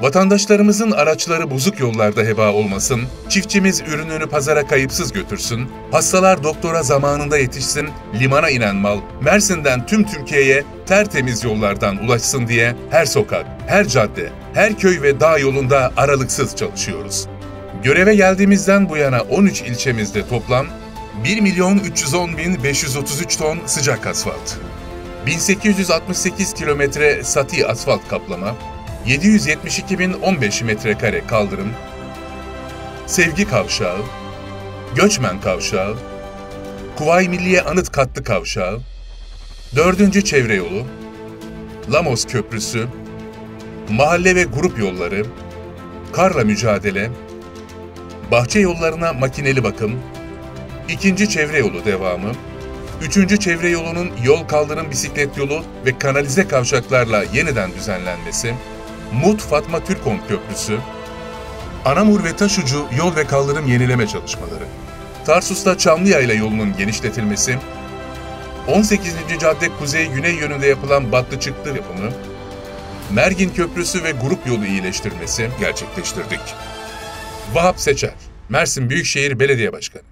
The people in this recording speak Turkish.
Vatandaşlarımızın araçları bozuk yollarda heba olmasın, çiftçimiz ürününü pazara kayıpsız götürsün, hastalar doktora zamanında yetişsin, limana inen mal Mersin'den tüm Türkiye'ye tertemiz yollardan ulaşsın diye her sokak, her cadde, her köy ve dağ yolunda aralıksız çalışıyoruz. Göreve geldiğimizden bu yana 13 ilçemizde toplam 1 milyon 310 bin 533 ton sıcak asfalt, 1868 kilometre sati asfalt kaplama, 772 bin 15 metrekare kaldırım, Sevgi Kavşağı, Göçmen Kavşağı, Kuvayi Milliye Anıt Katlı Kavşağı, 4. Çevre Yolu, Lamos Köprüsü, Mahalle ve grup yolları, Karla mücadele, Bahçe yollarına makineli bakım, İkinci çevre yolu devamı, Üçüncü çevre yolunun yol kaldırım bisiklet yolu ve kanalize kavşaklarla yeniden düzenlenmesi, Mut Fatma Türkon Köprüsü, Anamur ve Taşucu yol ve kaldırım yenileme çalışmaları, Tarsus'ta Çamlıyayla yolunun genişletilmesi, 18. cadde kuzey-güney yönünde yapılan Batlı Çıktı yapımı, Mergin Köprüsü ve grup yolu iyileştirmesi gerçekleştirdik. Vahap Seçer, Mersin Büyükşehir Belediye Başkanı